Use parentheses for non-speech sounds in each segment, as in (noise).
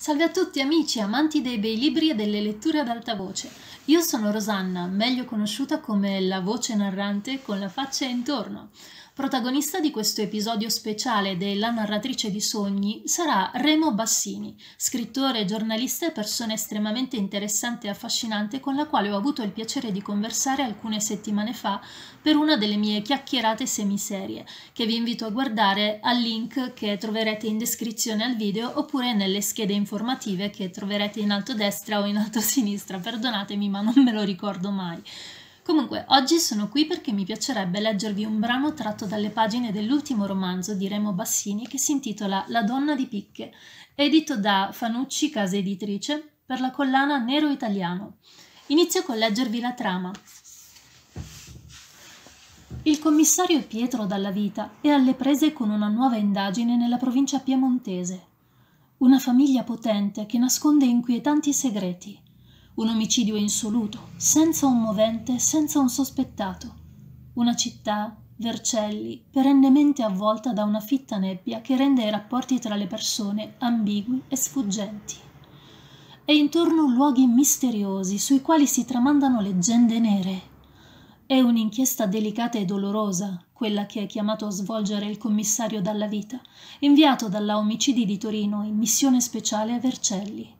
Salve a tutti amici, amanti dei bei libri e delle letture ad alta voce. Io sono Rosanna, meglio conosciuta come la voce narrante con la faccia intorno. Protagonista di questo episodio speciale della narratrice di sogni sarà Remo Bassini, scrittore, giornalista e persona estremamente interessante e affascinante con la quale ho avuto il piacere di conversare alcune settimane fa per una delle mie chiacchierate semiserie, che vi invito a guardare al link che troverete in descrizione al video oppure nelle schede informative che troverete in alto a destra o in alto a (laughs) sinistra, perdonatemi ma non me lo ricordo mai. Comunque, oggi sono qui perché mi piacerebbe leggervi un brano tratto dalle pagine dell'ultimo romanzo di Remo Bassini che si intitola La donna di picche, edito da Fanucci Casa Editrice per la collana Nero Italiano. Inizio con leggervi la trama. Il commissario Pietro Dalla Vita è alle prese con una nuova indagine nella provincia piemontese. Una famiglia potente che nasconde inquietanti segreti un omicidio insoluto, senza un movente, senza un sospettato. Una città, Vercelli, perennemente avvolta da una fitta nebbia che rende i rapporti tra le persone ambigui e sfuggenti. E intorno luoghi misteriosi sui quali si tramandano leggende nere. È un'inchiesta delicata e dolorosa, quella che è chiamato a svolgere il commissario Dalla Vita, inviato dalla Omicidi di Torino in missione speciale a Vercelli.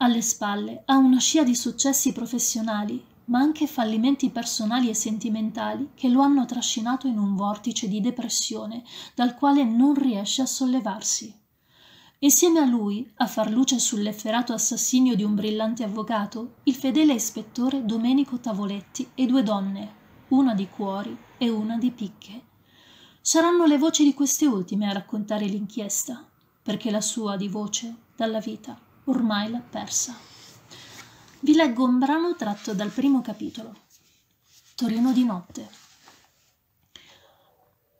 Alle spalle ha una scia di successi professionali, ma anche fallimenti personali e sentimentali che lo hanno trascinato in un vortice di depressione dal quale non riesce a sollevarsi. Insieme a lui, a far luce sull'efferato assassinio di un brillante avvocato, il fedele ispettore Domenico Tavoletti e due donne, una di cuori e una di picche. Saranno le voci di queste ultime a raccontare l'inchiesta, perché la sua di voce dalla vita ormai l'ha persa. Vi leggo un brano tratto dal primo capitolo. Torino di notte.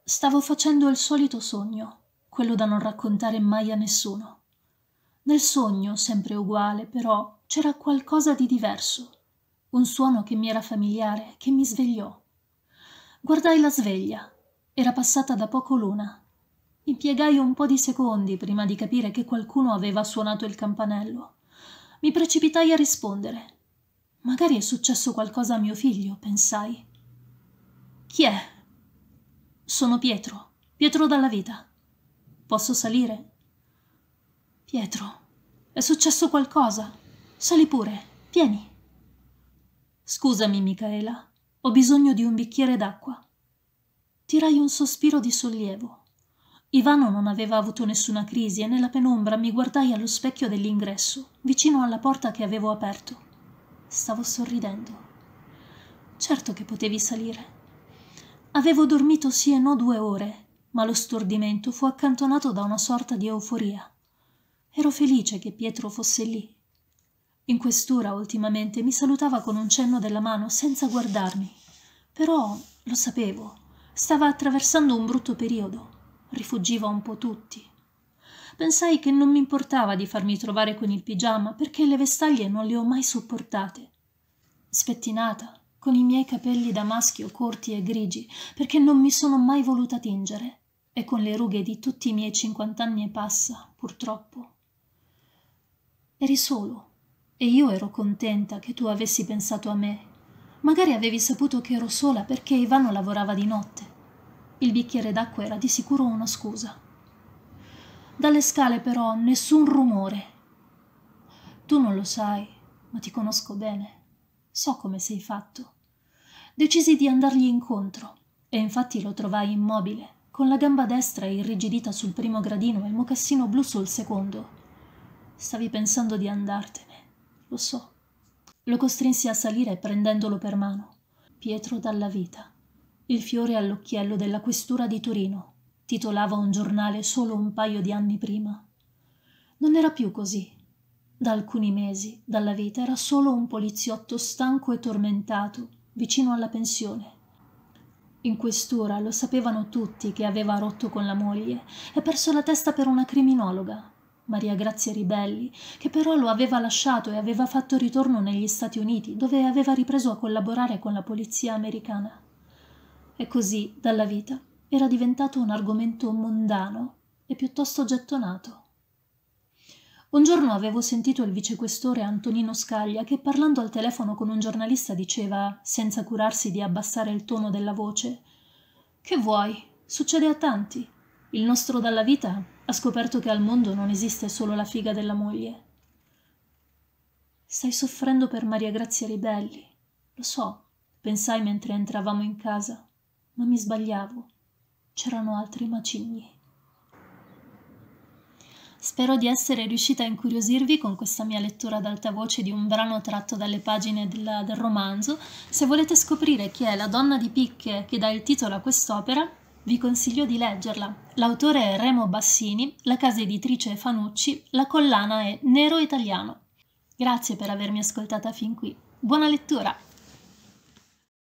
Stavo facendo il solito sogno, quello da non raccontare mai a nessuno. Nel sogno, sempre uguale, però, c'era qualcosa di diverso, un suono che mi era familiare, che mi svegliò. Guardai la sveglia. Era passata da poco l'una. Impiegai un po' di secondi prima di capire che qualcuno aveva suonato il campanello. Mi precipitai a rispondere. Magari è successo qualcosa a mio figlio, pensai. Chi è? Sono Pietro, Pietro dalla vita. Posso salire? Pietro, è successo qualcosa? Sali pure, vieni. Scusami, Micaela, ho bisogno di un bicchiere d'acqua. Tirai un sospiro di sollievo. Ivano non aveva avuto nessuna crisi e nella penombra mi guardai allo specchio dell'ingresso, vicino alla porta che avevo aperto. Stavo sorridendo. Certo che potevi salire. Avevo dormito sì e no due ore, ma lo stordimento fu accantonato da una sorta di euforia. Ero felice che Pietro fosse lì. In questura ultimamente mi salutava con un cenno della mano senza guardarmi. Però, lo sapevo, stava attraversando un brutto periodo rifuggiva un po' tutti. Pensai che non mi importava di farmi trovare con il pigiama perché le vestaglie non le ho mai sopportate. Spettinata, con i miei capelli da maschio corti e grigi, perché non mi sono mai voluta tingere, e con le rughe di tutti i miei cinquant'anni e passa, purtroppo. Eri solo, e io ero contenta che tu avessi pensato a me. Magari avevi saputo che ero sola perché Ivano lavorava di notte il bicchiere d'acqua era di sicuro una scusa. Dalle scale però nessun rumore. Tu non lo sai, ma ti conosco bene. So come sei fatto. Decisi di andargli incontro e infatti lo trovai immobile, con la gamba destra irrigidita sul primo gradino e il mocassino blu sul secondo. Stavi pensando di andartene, lo so. Lo costrinsi a salire prendendolo per mano. Pietro dalla vita il fiore all'occhiello della questura di Torino, titolava un giornale solo un paio di anni prima. Non era più così. Da alcuni mesi, dalla vita, era solo un poliziotto stanco e tormentato, vicino alla pensione. In questura lo sapevano tutti che aveva rotto con la moglie e perso la testa per una criminologa, Maria Grazia Ribelli, che però lo aveva lasciato e aveva fatto ritorno negli Stati Uniti, dove aveva ripreso a collaborare con la polizia americana e così dalla vita era diventato un argomento mondano e piuttosto gettonato. Un giorno avevo sentito il vicequestore Antonino Scaglia che parlando al telefono con un giornalista diceva, senza curarsi di abbassare il tono della voce, Che vuoi? Succede a tanti. Il nostro dalla vita ha scoperto che al mondo non esiste solo la figa della moglie. Stai soffrendo per Maria Grazia Ribelli. Lo so, pensai mentre entravamo in casa, ma mi sbagliavo. C'erano altri macigni. Spero di essere riuscita a incuriosirvi con questa mia lettura ad alta voce di un brano tratto dalle pagine del, del romanzo. Se volete scoprire chi è la donna di picche che dà il titolo a quest'opera, vi consiglio di leggerla. L'autore è Remo Bassini, la casa editrice è Fanucci, la collana è Nero Italiano. Grazie per avermi ascoltata fin qui. Buona lettura!